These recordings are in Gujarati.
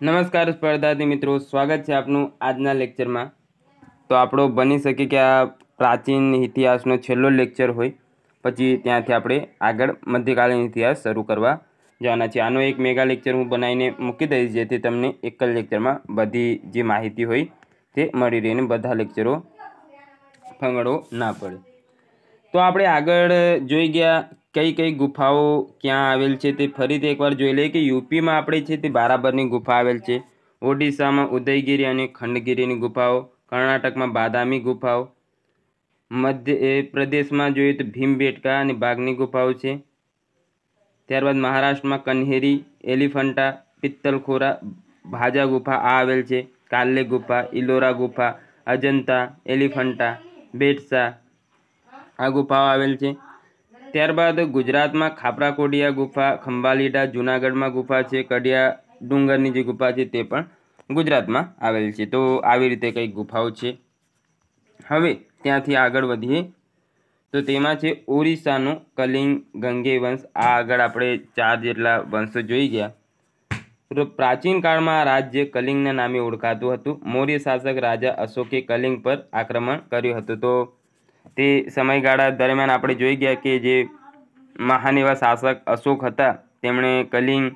નમસ્કાર સ્પર્ધાર્થી મિત્રો, સ્વાગત છે આપનું આજના લેક્ચરમાં. તો આપણો બની શકે કે આ પ્રાચીન ઇતિહાસનો છેલ્લો લેક્ચર હોય, પછી ત્યાંથી આપણે આગળ મધ્યકાલીન ઇતિહાસ શરૂ કરવા જવાના છે આનો એક મેગા લેક્ચર હું બનાવીને મૂકી દઈશ, જેથી તમને એક જ લેક્ચરમાં બધી જે માહિતી હોય તે મળી રહીને બધા લેક્ચરો ફંગડવો ના પડે. તો આપણે આગળ જોઈ ગયા કઈ કઈ ગુફાઓ ક્યાં આવેલ છે તે ફરીથી એકવાર જોઈ લઈએ કે યુપીમાં આપણે છે તે બારાબરની ગુફા આવેલ છે. ઓડિશામાં ઉદયગીરી અને ખંડગીરીની ગુફાઓ, કર્ણાટકમાં બાદામી ગુફાઓ, મધ્ય પ્રદેશમાં જોઈએ તો ભીમબેટકા અને બાગની ગુફાઓ છે. ત્યારબાદ મહારાષ્ટ્રમાં કન્હેરી, એલિફન્ટા, પિત્તલખોરા, ભાજા ગુફા આ આવેલ છે. કાલ્લે ગુફા, ઇલોરા ગુફા, અજંતા, એલિફન્ટા, બેટસા આ ગુફાઓ આવેલ છે. ત્યારબાદ ગુજરાતમાં ખાપરાકોડિયા ગુફા, ખંભાલીડા, જુનાગઢમાં ગુફા છે, કડિયા, ડુંગરની જે ગુફા છે તે પણ ગુજરાતમાં આવેલ છે. તો આવી રીતે કંઈક ગુફાઓ છે. હવે ત્યાંથી આગળ વધીએ. તો તેમાં છે ઓરિસ્સાનું કલિંગ ગંગે વંશ. આ આગળ આપણે ચાર જેટલા વંશો જોઈ ગયા. તો પ્રાચીન કાળમાં આ રાજ્ય કલિંગના નામે ઓળખાતું હતું. મૌર્ય શાસક રાજા અશોકે કલિંગ પર આક્રમણ કર્યું હતું. તો તે સમયગાળા દરમિયાન આપણે જોઈ ગયા કે જે મહાન એવા શાસક અશોક હતા, તેમણે કલિંગ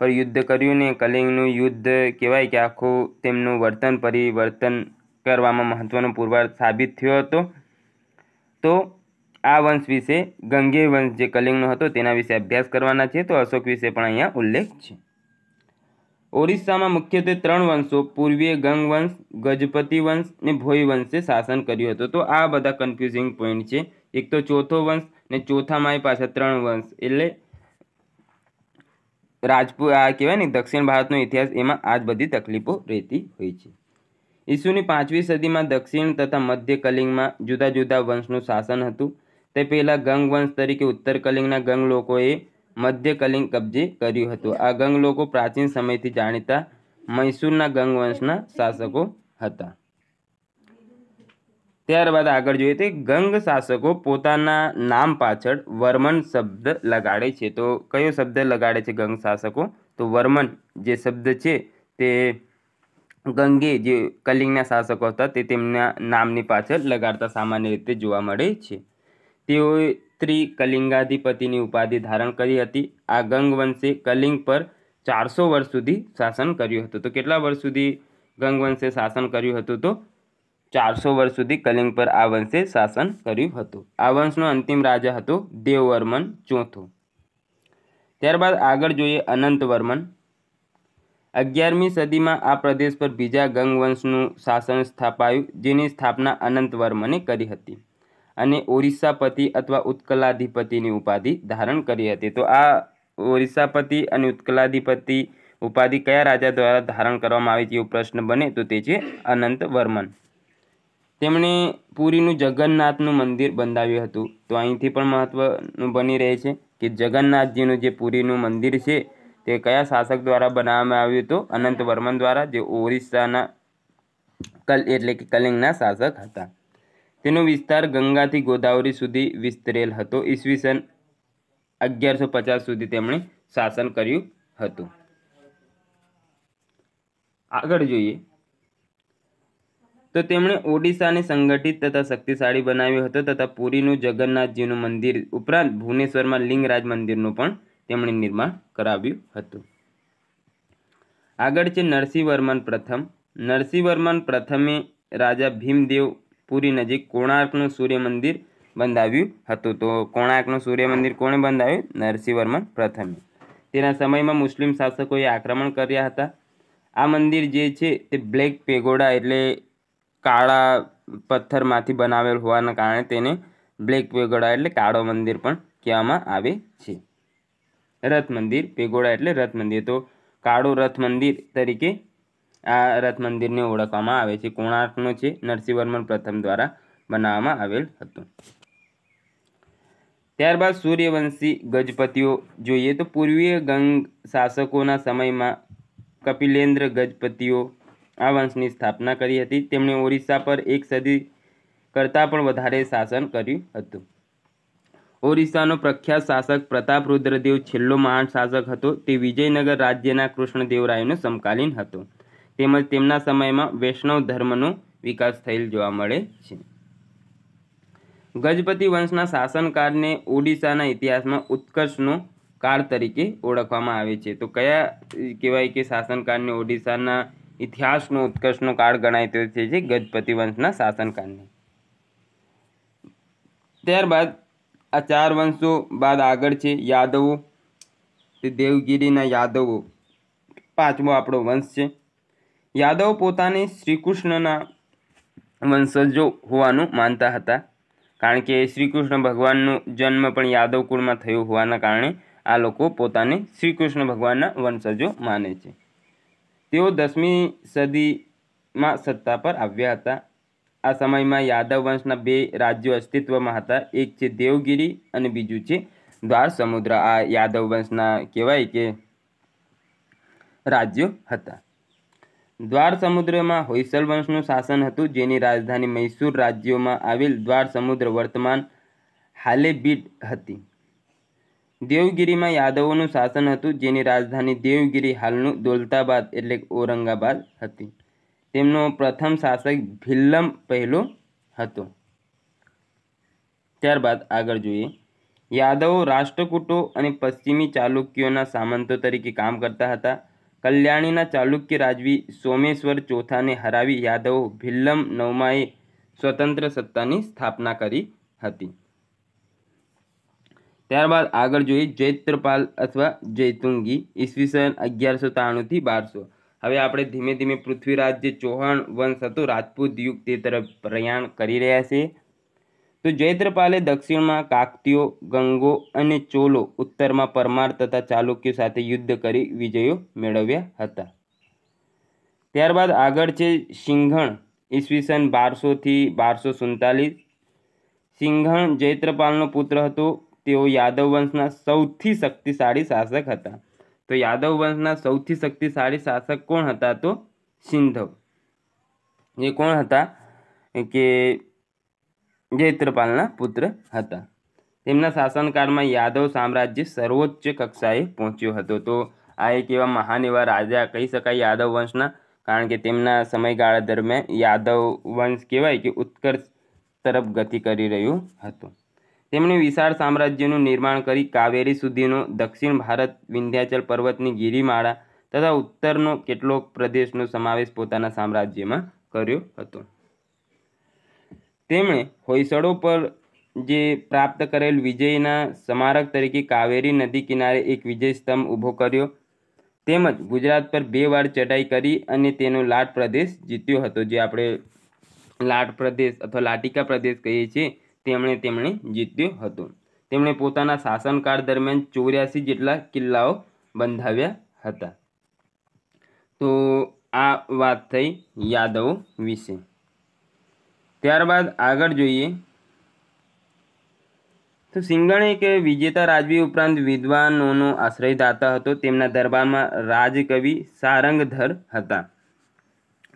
પર યુદ્ધ કર્યું ને કલિંગનું યુદ્ધ કહેવાય કે આખું તેમનું વર્તન પરિવર્તન કરવામાં મહત્ત્વનો પુરવાર સાબિત થયો હતો. તો આ વંશ વિશે ગંગે વંશ જે કલિંગનો હતો તેના વિશે અભ્યાસ કરવાના છે. તો અશોક વિશે પણ અહીંયા ઉલ્લેખ છે. ઓરિસ્સામાં મુખ્યત્વે ત્રણ વંશો, પૂર્વીય ગંગ વંશ ગજપતિ વંશ ને ભોઈ વંશે શાસન કર્યું હતું. તો આ બધા કન્ફ્યુઝિંગ પોઈન્ટ છે. એક તો ચોથો વંશ ને ચોથામાં પાછા ત્રણ વંશ. એટલે રાજપૂત આ કહેવાય ને દક્ષિણ ભારતનો ઇતિહાસ, એમાં આ જ બધી તકલીફો રહેતી હોય છે. ઈસુની પાંચમી સદીમાં દક્ષિણ તથા મધ્ય કલિંગમાં જુદા જુદા વંશનું શાસન હતું. તે પહેલાં ગંગ વંશ તરીકે ઉત્તર કલિંગના ગંગ લોકોએ મધ્ય કલિંગ કબજે કર્યું હતું. આ ગંગ લોકો પ્રાચીન સમયથી જાણીતા મૈસૂરના ગંગ વંશના શાસકો હતા. ત્યારબાદ આગળ જોઈએ તો ગંગ શાસકો પોતાના નામ પાછળ વર્મન શબ્દ લગાડે છે. તો કયો શબ્દ લગાડે છે ગંગ શાસકો? તો વર્મન જે શબ્દ છે તે ગંગે જે કલિંગના શાસકો હતા તે તેમના નામની પાછળ લગાડતા સામાન્ય રીતે જોવા મળે છે. તેઓએ ત્રિકલિંગાધિપતિની ઉપાધિ ધારણ કરી હતી. આ ગંગવંશે કલિંગ પર ચારસો વર્ષ સુધી શાસન કર્યું હતું. તો કેટલા વર્ષ સુધી ગંગવંશે શાસન કર્યું હતું? તો ચારસો વર્ષ સુધી કલિંગ પર આ વંશે શાસન કર્યું હતું. આ વંશનો અંતિમ રાજા હતો દેવવર્મન ચોથો. ત્યારબાદ આગળ જોઈએ અનંતવર્મન. અગિયારમી સદીમાં આ પ્રદેશ પર બીજા ગંગવંશનું શાસન સ્થાપાયું, જેની સ્થાપના અનંતવર્મને કરી હતી. અને ઓરિસ્સાપતિ અથવા ઉત્કલાધિપતિની ઉપાધિ ધારણ કરી હતી. તો આ ઓરિસ્સાપતિ અને ઉત્કલાધિપતિ ઉપાધિ કયા રાજા દ્વારા ધારણ કરવામાં આવી છે એવો પ્રશ્ન બને તો તે છે અનંત વર્મન. તેમણે પુરીનું જગન્નાથનું મંદિર બંધાવ્યું હતું. તો અહીંથી પણ મહત્વનું બની રહે છે કે જગન્નાથજીનું જે પુરીનું મંદિર છે તે કયા શાસક દ્વારા બનાવવામાં આવ્યું હતું અનંત વર્મન દ્વારા જે ઓરિસ્સાના કલ એટલે કે કલિંગના શાસક હતા. તેનો વિસ્તાર ગંગાથી ગોદાવરી સુધી વિસ્તરેલ હતો. ઈસવીસન અગિયારસો પચાસ સુધી તેમણે શાસન કર્યું હતું. આગળ જોઈએ. તો તેમણે ઓડિશાને સંગઠિત તથા શક્તિશાળી બનાવ્યો હતો તથા પુરીનું જગન્નાથજીનું મંદિર ઉપરાંત ભુવનેશ્વરમાં લિંગરાજ મંદિરનું પણ તેમણે નિર્માણ કરાવ્યું હતું. આગળ છે નરસિંહવર્મન પ્રથમ. નરસિંહવર્મન પ્રથમે રાજા ભીમદેવ પુરી નજીક કોણાર્કનું સૂર્ય મંદિર બંધાવ્યું હતું. તો કોણાર્કનું સૂર્ય મંદિર કોણે બંધાવ્યું? નરસિંહવર્મન પ્રથમે. તેના સમયમાં મુસ્લિમ શાસકોએ આક્રમણ કર્યા હતા. આ મંદિર જે છે તે બ્લેક પેગોડા એટલે કાળા પથ્થરમાંથી બનાવેલ હોવાના કારણે તેને બ્લેક પેગોડા એટલે કાળો મંદિર પણ કહેવામાં આવે છે. રથ મંદિર પેગોડા એટલે રથ મંદિર તો કાળો રથ મંદિર તરીકે આ રથ મંદિરને ઓળખવામાં આવે છે. કોણાર્કનું છે, નરસિંહવર્મન પ્રથમ દ્વારા બનાવવામાં આવેલ હતું. ત્યારબાદ સૂર્યવંશી ગજપતિઓ જોઈએ તો પૂર્વીય ગંગ શાસકોના સમયમાં કપિલેન્દ્ર ગજપતિઓ આ વંશની સ્થાપના કરી હતી. તેમણે ઓરિસ્સા પર એક સદી કરતાં પણ વધારે શાસન કર્યું હતું. ઓરિસ્સાનો પ્રખ્યાત શાસક પ્રતાપ રુદ્રદેવ છેલ્લો મહાન શાસક હતો. તે વિજયનગર રાજ્યના કૃષ્ણદેવરાયનો સમકાલીન હતો. તેમજ તેમના સમયમાં વૈષ્ણવ ધર્મનો વિકાસ થયેલ જોવા મળે છે. ગજપતિ વંશના શાસનકાળને ઓડિશાના ઇતિહાસમાં ઉત્કર્ષનો કાળ તરીકે ઓળખવામાં આવે છે. તો કયા કહેવાય કે શાસનકાળને ઓડિશાના ઇતિહાસનો ઉત્કર્ષનો કાળ ગણાય છે જે ગજપતિ વંશના શાસનકાળને. ત્યારબાદ આ ચાર વંશો બાદ આગળ છે યાદવો, તે દેવગીરીના યાદવો. પાંચમો આપણો વંશ છે. યાદવ પોતાને શ્રીકૃષ્ણના વંશજો હોવાનું માનતા હતા. કારણ કે શ્રીકૃષ્ણ ભગવાનનો જન્મ પણ યાદવ કુળમાં થયો હોવાના કારણે આ લોકો પોતાને શ્રીકૃષ્ણ ભગવાનના વંશજો માને છે. તેઓ દસમી સદીમાં સત્તા પર આવ્યા હતા. આ સમયમાં યાદવ વંશના બે રાજ્યો અસ્તિત્વમાં હતા. એક છે દેવગીરી અને બીજું છે દ્વાર સમુદ્ર. આ યાદવ વંશના કહેવાય કે રાજ્યો હતા. દ્વાર સમુદ્રમાં હોયસલ વંશનું શાસન હતું, જેની રાજધાની મૈસૂર રાજ્યોમાં આવેલ દ્વાર સમુદ્ર વર્તમાન હાલેબીડ હતી. દેવગીરીમાં યાદવોનું શાસન હતું, જેની રાજધાની દેવગીરી હાલનું દોલતાબાદ એટલે ઔરંગાબાદ હતી. તેમનો પ્રથમ શાસક ભિલ્લમ પહેલો હતો. ત્યારબાદ આગળ જોઈએ. યાદવો રાષ્ટ્રકૂટો અને પશ્ચિમી ચાલુક્યોના સામંતો તરીકે કામ કરતા હતા. કલ્યાણીના ચાલુક્ય રાજવી સોમેશ્વર ચોથાને હરાવી યાદવો ભિલ્લમ નવમાએ સ્વતંત્ર સત્તાની સ્થાપના કરી હતી. ત્યારબાદ આગળ જોઈએ જૈત્રપાલ અથવા જૈતુંગી ઈસવીસન અગિયારસો ત્રાણુંથી બારસો. હવે આપણે ધીમે ધીમે પૃથ્વીરાજ જે ચૌહાણ વંશ હતો, રાજપૂત યુગ તે તરફ પ્રયાણ કરી રહ્યા છીએ તો જૈત્રપાલે દક્ષિણમાં કાકતીઓ, ગંગો અને ચોલો ઉત્તરમાં પરમાર તથા ચાલુક્યો સાથે યુદ્ધ કરી વિજયો મેળવ્યા હતા. ત્યારબાદ આગળ છે સિંઘણ. ઈસવીસન બારસોથી બારસો સુડતાલીસ. સિંઘણ જૈત્રપાલનો પુત્ર હતો. તેઓ યાદવ વંશના સૌથી શક્તિશાળી શાસક હતા. તો યાદવ વંશના સૌથી શક્તિશાળી શાસક કોણ હતા તો સિંધવ? એ કોણ હતા? કે જૈત્રપાલના પુત્ર હતા. તેમના શાસનકાળમાં યાદવ સામ્રાજ્ય સર્વોચ્ચ કક્ષાએ પહોંચ્યો હતો. તો આ એક એવા મહાન એવા રાજા કહી શકાય યાદવ વંશના, કારણ કે તેમના સમયગાળા દરમિયાન યાદવ વંશ કહેવાય કે ઉત્કર્ષ તરફ ગતિ કરી રહ્યું હતું. તેમણે વિશાળ સામ્રાજ્યનું નિર્માણ કરી કાવેરી સુધીનો દક્ષિણ ભારત વિંધ્યાચલ પર્વતની ગિરિમાળા તથા ઉત્તરનો કેટલોક પ્રદેશનો સમાવેશ પોતાના સામ્રાજ્યમાં કર્યો હતો. તેમણે હોયસળો પર જે પ્રાપ્ત કરેલ વિજયના સ્મારક તરીકે કાવેરી નદી કિનારે એક વિજય સ્તંભ ઊભો કર્યો. તેમજ ગુજરાત પર બે વાર ચઢાઈ કરી અને તેનો લાટ પ્રદેશ જીત્યો હતો. જે આપણે લાટ પ્રદેશ અથવા લાટિકા પ્રદેશ કહીએ છીએ, તેમણે તેમણે જીત્યો હતો. તેમણે પોતાના શાસનકાળ દરમિયાન ચોર્યાસી જેટલા કિલ્લાઓ બંધાવ્યા હતા. તો આ વાત થઈ યાદવો વિશે. ત્યારબાદ આગળ જોઈએ તો સિંગણ એક વિજેતા રાજવી ઉપરાંત વિદ્વાનોનો આશ્રયદાતા હતો. તેમના દરબારમાં રાજકવિ સારંગધર હતા.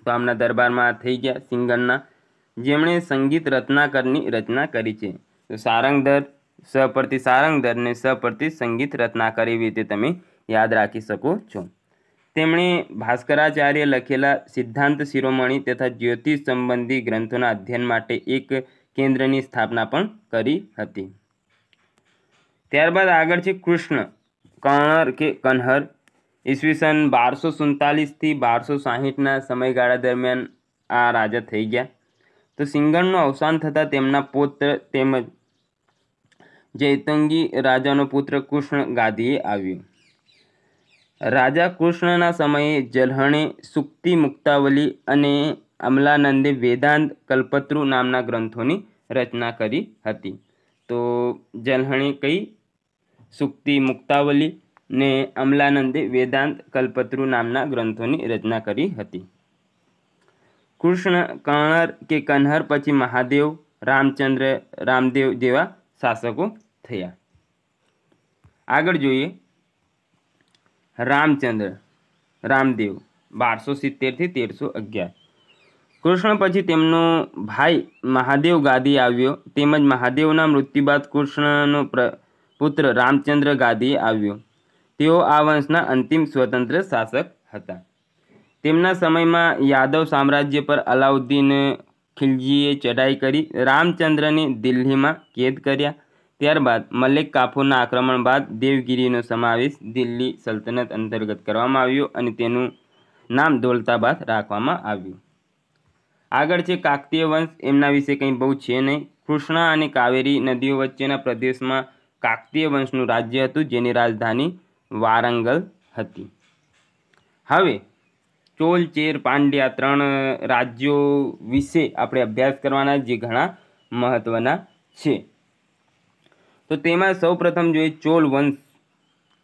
તો આમના દરબારમાં થઈ ગયા સિંગણના. જેમણે સંગીત રત્નાકરની રચના કરી છે. તો સારંગધર સપરથી સારંગધર ને પરથી સંગીત રત્નાકર એવી રીતે તમે યાદ રાખી શકો છો. તેમણે ભાસ્કરાચાર્ય લખેલા સિદ્ધાંત શિરોમણી તથા જ્યોતિષ સંબંધી ગ્રંથોના અધ્યયન માટે એક કેન્દ્રની સ્થાપના પણ કરી હતી. ત્યારબાદ આગળ છે કૃષ્ણ કણર કે કન્હર. ઈસવીસન બારસો સુડતાલીસથી બારસો સાહીઠના સમયગાળા દરમિયાન આ રાજા થઈ ગયા. તો સિંગણનું અવસાન થતાં તેમના પુત્ર તેમજ જૈતંગી રાજાનો પુત્ર કૃષ્ણ ગાદીએ આવ્યો. રાજા કૃષ્ણના સમયે જલહણે સુક્તિ મુક્તાવલી અને અમલાનંદે વેદાંત કલ્પતૃ નામના ગ્રંથોની રચના કરી હતી. તો જલહણે કઈ? સુક્તિ મુક્તાવલી ને અમલાનંદે વેદાંત કલ્પતૃ નામના ગ્રંથોની રચના કરી હતી. કૃષ્ણ કણર કે કન્હર પછી મહાદેવ, રામચંદ્ર, રામદેવ જેવા શાસકો થયા. આગળ જોઈએ. રામચંદ્ર, રામદેવ, બારસો સિત્તેરથી તેરસો અગિયાર. કૃષ્ણ પછી તેમનો ભાઈ મહાદેવ ગાદી આવ્યો. તેમજ મહાદેવના મૃત્યુ બાદ કૃષ્ણનો પુત્ર રામચંદ્ર ગાદી આવ્યો. તેઓ આ વંશના અંતિમ સ્વતંત્ર શાસક હતા. તેમના સમયમાં યાદવ સામ્રાજ્ય પર અલાઉદ્દીન ખિલજીએ ચઢાઈ કરી રામચંદ્રને દિલ્હીમાં કેદ કર્યા. ત્યારબાદ મલિક કાફુરના આક્રમણ બાદ દેવગીરીનો સમાવેશ દિલ્હી સલ્તનત અંતર્ગત કરવામાં આવ્યો અને તેનું નામ દોલતાબાદ રાખવામાં આવ્યું. આગળ છે કાકતીય વંશ, એમના વિશે કંઈ બહુ છે નહીં. કૃષ્ણા અને કાવેરી નદીઓ વચ્ચેના પ્રદેશમાં કાકતીય વંશનું રાજ્ય હતું, જેની રાજધાની વારંગલ હતી. હવે, ચોલ, ચેર, પાંડ્યા ત્રણ રાજ્યો વિશે આપણે અભ્યાસ કરવાના જે ઘણા મહત્ત્વના છે. તો તેમાં સૌપ્રથમ જોઈએ ચોલ વંશ.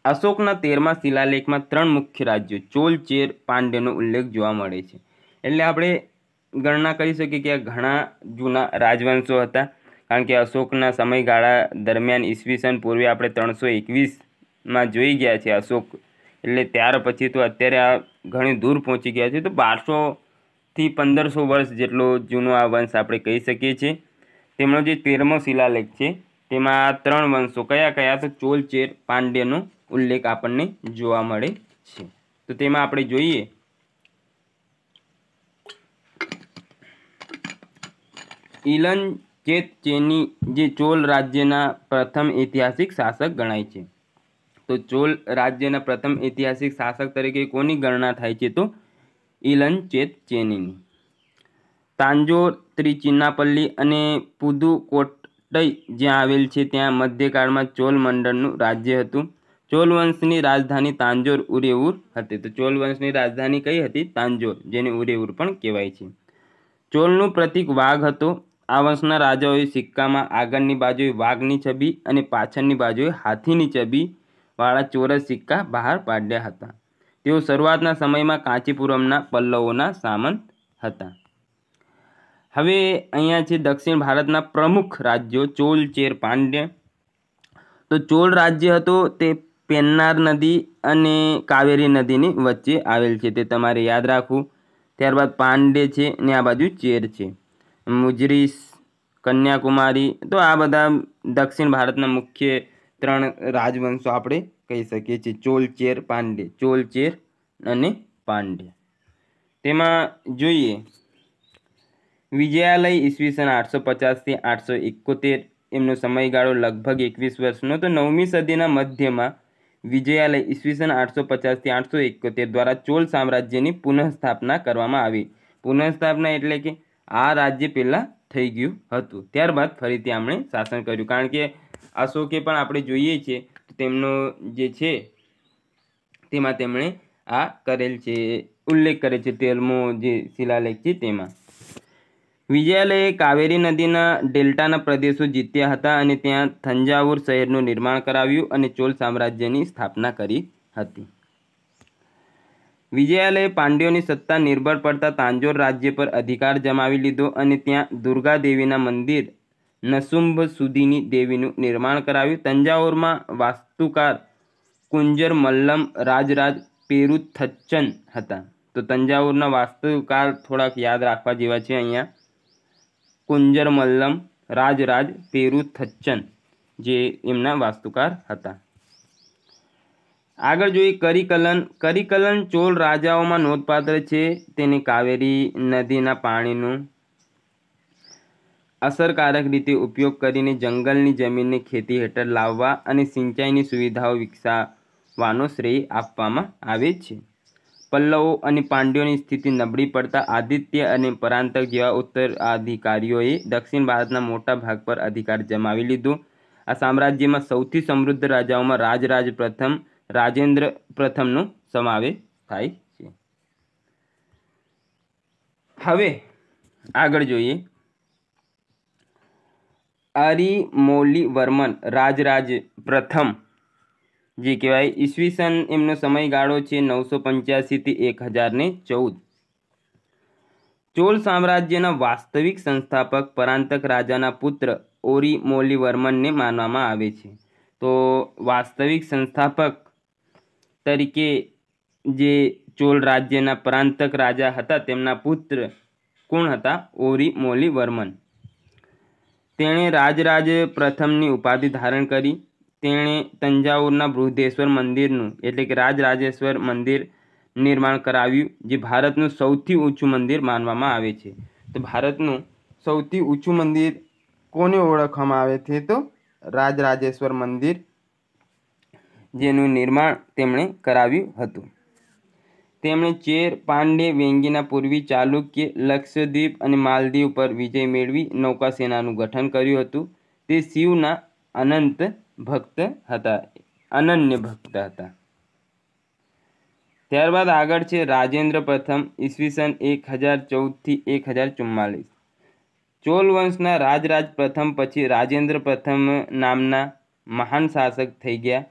અશોકના તેરમા શિલાલેખમાં ત્રણ મુખ્ય રાજ્યો, ચોલ, ચેર, પાંડ્યનો ઉલ્લેખ જોવા મળે છે. એટલે આપણે ગણના કરી શકીએ કે આ ઘણા જૂના રાજવંશો હતા. કારણ કે અશોકના સમયગાળા દરમિયાન ઈસવીસન પૂર્વે આપણે ત્રણસો એકવીસમાં જોઈ ગયા છે અશોક. એટલે ત્યાર પછી તો અત્યારે આ ઘણી દૂર પહોંચી ગયા છે. તો બારસોથી પંદરસો વર્ષ જેટલો જૂનો આ વંશ આપણે કહી શકીએ છીએ. તેમનો જે તેરમો શિલાલેખ છે તેમાં ત્રણ વંશો. કયા કયા? તો ચોલ, ચેર, પાંડ્યનો ઉલ્લેખ આપણને જોવા મળે છે. તો તેમાં આપણે જોઈએ. ઇલન ચેત ચેની જે ચોલ રાજ્યના પ્રથમ ઐતિહાસિક શાસક ગણાય છે. તો ચોલ રાજ્યના પ્રથમ ઐતિહાસિક શાસક તરીકે કોની ગણના થાય છે? તો ઇલન ચેત ચેનીની. તાંજોર, ત્રિચિનાપલ્લી અને પુદુકોટ્ટઈ જ્યાં આવેલ છે ત્યાં મધ્યકાળમાં ચોલ મંડળનું રાજ્ય હતું. ચોલ વંશની રાજધાની તાંજોર, ઉરેઉર હતી. તો ચોલ વંશની રાજધાની કઈ હતી? તાંજોર, જેને ઉરેઉર પણ કહેવાય છે. ચોલનું પ્રતીક વાઘ હતો. આ વંશના રાજાઓએ સિક્કામાં આગળની બાજુએ વાઘની છબી અને પાછળની બાજુએ હાથીની છબી વાળા ચોરસ સિક્કા બહાર પાડ્યા હતા. તેઓ શરૂઆતના સમયમાં કાંચીપુરમના પલ્લવોના સામંત હતા. હવે અહીંયા છે દક્ષિણ ભારતના પ્રમુખ રાજ્યો, ચોલ, ચેર, પાંડ્ય. તો ચોલ રાજ્ય હતો તે પેન્નાર નદી અને કાવેરી નદીની વચ્ચે આવેલ છે, તે તમારે યાદ રાખવું. ત્યારબાદ પાંડે છે ને આ બાજુ ચેર છે. મુજરીસ કન્યાકુમારી, તો આ બધા દક્ષિણ ભારતના મુખ્ય ત્રણ રાજવંશો આપણે કહી શકીએ છીએ, ચોલ, ચેર પાંડે ચોલ, ચેર અને પાંડે તેમાં જોઈએ વિજયાલય ઈસવીસન આઠસો પચાસથી આઠસો એકોતેર. એમનો સમયગાળો લગભગ એકવીસ વર્ષનો. તો નવમી સદીના મધ્યમાં વિજયાલય ઈસવીસન આઠસો પચાસથી આઠસો એકોતેર દ્વારા ચોલ સામ્રાજ્યની પુનઃસ્થાપના કરવામાં આવી. પુનઃસ્થાપના એટલે કે આ રાજ્ય પહેલાં થઈ ગયું હતું. ત્યારબાદ ફરીથી આમણે શાસન કર્યું. કારણ કે અશોકે પણ આપણે જોઈએ છીએ તેમનો જે છે તેમાં તેમણે આ કરેલ છે, ઉલ્લેખ કરે છે તેરમો જે શિલાલેખ છે તેમાં. વિજયાલયે કાવેરી નદીના ડેલ્ટાના પ્રદેશો જીત્યા હતા અને ત્યાં થંજાવુર શહેરનું નિર્માણ કરાવ્યું અને ચોલ સામ્રાજ્યની સ્થાપના કરી હતી. વિજયાલયે પાંડ્યોની સત્તા નિર્ભર પડતા તાંજોર રાજ્ય પર અધિકાર જમાવી લીધો અને ત્યાં દુર્ગા દેવીના મંદિર નસુંભ સુધીની દેવીનું નિર્માણ કરાવ્યું. તંજાવુરમાં વાસ્તુકાર કુંજર મલ્લમ રાજરાજ પેરુથચ્ચન હતા. તો તંજાવુરના વાસ્તુકાર થોડાક યાદ રાખવા જેવા છે અહીંયા. કુંજર મલ્લમ, રાજરાજ પેરુથચ્ચન જે એમના વાસ્તુકાર હતા. આગળ જોઈએ કરીકલન. કરીકલન ચોલ રાજાઓમાં નોંધપાત્ર છે. તેને કાવેરી નદીના પાણીનું અસરકારક રીતે ઉપયોગ કરીને જંગલની જમીનને ખેતી હેઠળ લાવવા અને સિંચાઈની સુવિધાઓ વિકસાવવાનો શ્રેય આપવામાં આવે છે. પલ્લવો અને પાંડ્યોની સ્થિતિ નબળી પડતા આદિત્ય અને પરાંતક જેવા ઉત્તરાધિકારીઓએ દક્ષિણ ભારતના મોટા ભાગ પર અધિકાર જમાવી લીધો. આ સામ્રાજ્યમાં સૌથી સમૃદ્ધ રાજાઓમાં રાજરાજ પ્રથમ, રાજેન્દ્ર પ્રથમનો સમાવેશ થાય છે. હવે આગળ જોઈએ. અરિમોલીવર્મન રાજરાજ પ્રથમ જે, કહેવાય ઈસવીસન એમનો સમયગાળો છે નવસો પંચ્યાસીથી એક હજારને ચૌદ. ચોલ સામ્રાજ્યના વાસ્તવિક સંસ્થાપક પરાંતક રાજાના પુત્ર ઓરિમોલીવર્મનને માનવામાં આવે છે. તો વાસ્તવિક સંસ્થાપક તરીકે જે ચોલ રાજ્યના પ્રાંતક રાજા હતા, તેમના પુત્ર કોણ હતા? ઓરી મોલી વર્મન તેણે રાજરાજ પ્રથમની ઉપાધિ ધારણ કરી. તેણે તંજાવુરના બૃહદેશ્વર મંદિરનું, એટલે કે રાજરાજેશ્વર મંદિર નિર્માણ કરાવ્યું, જે ભારતનું સૌથી ઊંચું મંદિર માનવામાં આવે છે. તો ભારતનું સૌથી ઊંચું મંદિર કોને ઓળખવામાં આવે છે? તો રાજરાજેશ્વર મંદિર જેનું નિર્માણ તેમણે કરાવ્યું હતું. તેમણે ચેર પાંડે વેંગીના પૂર્વી ચાલુક્ય લક્ષદ્વીપ અને માલદીવ પર વિજય મેળવી નૌકાસેનાનું ગઠન કર્યું હતું. તે શિવના અનંત ભક્ત હતા, અનન્ય ભક્ત હતા. ત્યારબાદ આગળ છે રાજેન્દ્ર પ્રથમ ઈસવીસન એક હજાર ચૌદથી એક હજાર ચુમ્માલીસ. ચોલ વંશના રાજરાજ પ્રથમ પછી રાજેન્દ્ર પ્રથમ નામના મહાન શાસક થઈ ગયા,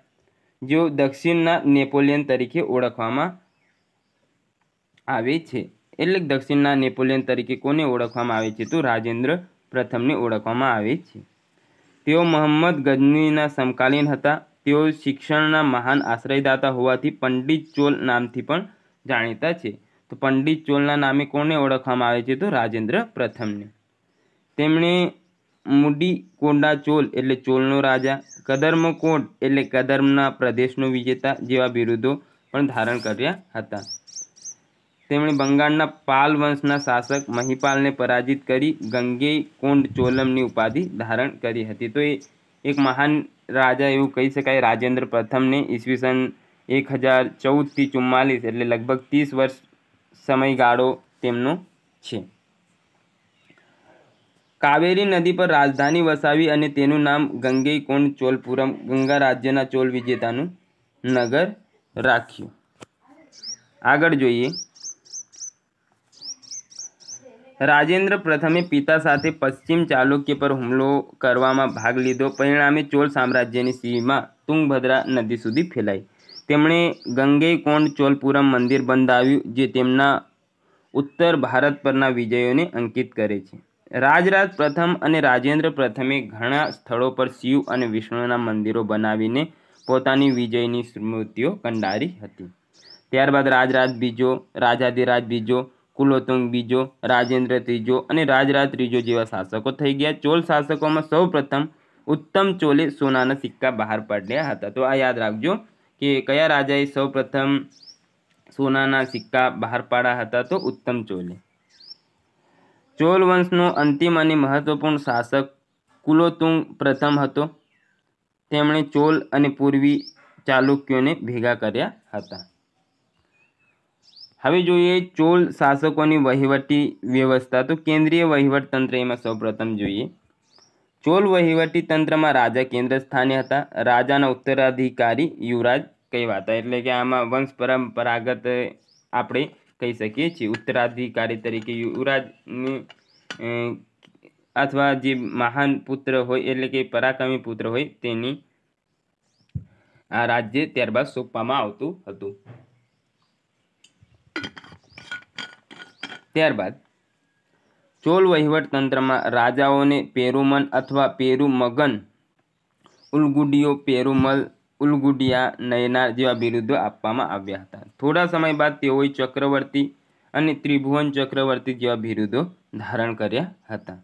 જેઓ દક્ષિણના નેપોલિયન તરીકે ઓળખવામાં આવે છે. એટલે દક્ષિણના નેપોલિયન તરીકે કોને ઓળખવામાં આવે છે? તો રાજેન્દ્ર પ્રથમને ઓળખવામાં આવે છે. તેઓ મોહમ્મદ ગજનીના સમકાલીન હતા. તેઓ શિક્ષણના મહાન આશ્રયદાતા હોવાથી પંડિત ચોલ નામથી પણ જાણીતા છે. તો પંડિત ચોલના નામે કોને ઓળખવામાં આવે છે? તો રાજેન્દ્ર પ્રથમને. તેમણે મુડી કોંડા ચોલ એટલે ચોલનો રાજા કદર્મકોટ એટલે કદર્મના પ્રદેશનો વિજેતા જેવા બિરુદો પણ ધારણ કર્યા હતા. તેમણે બંગાળના પાલ વંશના શાસક મહિપાલને પરાજિત કરી ગંગે કોંડ ચોલમની ઉપાધિ ધારણ કરી હતી. તો એ એક મહાન રાજા એવું કહી શકાય, રાજેન્દ્ર પ્રથમને ઈસવીસન એક હજાર ચૌદથી ચુમ્માલીસ એટલે લગભગ ત્રીસ વર્ષ સમયગાળો તેમનો છે. કાવેરી નદી પર રાજધાની વસાવી અને તેનું નામ ગંગૈકોંડ ચોલપુરમ ગંગા રાજ્યના ચોલ વિજેતાનું નગર રાખ્યું. આગળ જોઈએ રાજેન્દ્ર પ્રથમે પિતા સાથે પશ્ચિમ ચાલુક્ય પર હુમલો કરવામાં ભાગ લીધો. પરિણામે ચોલ સામ્રાજ્યની સીમા તુંગભદ્રા નદી સુધી ફેલાઈ. તેમણે ગંગૈકોંડ ચોલપુરમ મંદિર બંધાવ્યું, જે તેમના ઉત્તર ભારત પરના વિજયોને અંકિત કરે છે. રાજરાજ પ્રથમ અને રાજેન્દ્ર પ્રથમે ઘણા સ્થળો પર શિવ અને વિષ્ણુના મંદિરો બનાવીને પોતાની વિજયની સ્મૃતિઓ કંડારી હતી. ત્યારબાદ રાજરાજ બીજો, રાજાધિરાજ બીજો કુલોતુંગ બીજો, રાજેન્દ્ર ત્રીજો અને રાજરાજ ત્રીજો જેવા શાસકો થઈ ગયા. ચોલ શાસકોમાં સૌ પ્રથમ ઉત્તમ ચોલે સોનાના સિક્કા બહાર પાડ્યા હતા. તો આ યાદ રાખજો કે કયા રાજાએ સૌ પ્રથમ સોનાના સિક્કા બહાર પાડ્યા હતા? તો ઉત્તમ ચોલે. ચોલ વંશનો અંતિમ અને મહત્વપૂર્ણ શાસક કુલોતુંગ પ્રથમ હતો. તેમણે ચોલ અને પૂર્વી ચાલુક્યોને ભેગા કર્યા હતા. હવે જોઈએ ચોલ શાસકોની વહીવટી વ્યવસ્થા. તો કેન્દ્રીય વહીવટ તંત્ર એમાં સૌપ્રથમ જોઈએ. ચોલ વહીવટી તંત્રમાં રાજા કેન્દ્ર સ્થાને હતા. રાજાના ઉત્તરાધિકારી યુવરાજ કહેવાતા. એટલે કે આમાં વંશ પરંપરાગત આપણે કહી શકીએ છીએ. ઉત્તરાધિકારી તરીકે યુવરાજને અથવા જે મહાન પુત્ર હોય, એટલે કે પરાક્રમી પુત્ર હોય, તેની આ રાજ્ય ત્યારબાદ સોંપવામાં આવતું હતું. ત્યારબાદ ચોલ વહીવટતંત્રમાં રાજાઓને પેરુમન અથવા પેરુમગન ઉલગુડીઓ પેરુમલ ઉલગુડિયા, નયનાર જેવા બિરુદો આપવામાં આવ્યા હતા. થોડા સમય બાદ તેઓએ ચક્રવર્તી અને ત્રિભુવન ચક્રવર્તી જેવા બિરુદો ધારણ કર્યા હતા.